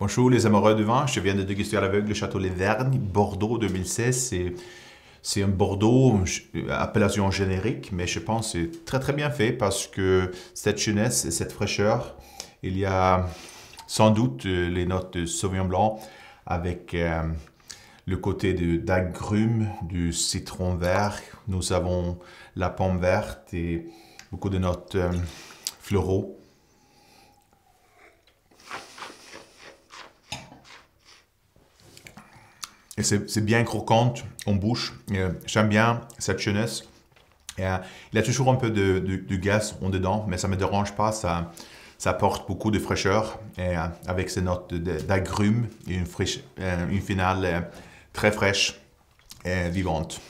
Bonjour les amoureux de vin, je viens de déguster à l'aveugle le Château Les Vergnes, Bordeaux 2016. C'est, un Bordeaux, appellation générique, mais je pense que c'est très très bien fait parce que cette jeunesse et cette fraîcheur, il y a sans doute euh, les notes de Sauvignon Blanc avec euh, le côté d'agrumes, du citron vert. Nous avons la pomme verte et beaucoup de notes euh, floraux. C'est bien croquant en bouche. Euh, j'aime bien cette jeunesse. Euh, il y a toujours un peu de, gaz en dedans, mais ça ne me dérange pas. Ça, ça apporte beaucoup de fraîcheur et, euh, avec ces notes d'agrumes et une finale très fraîche et vivante.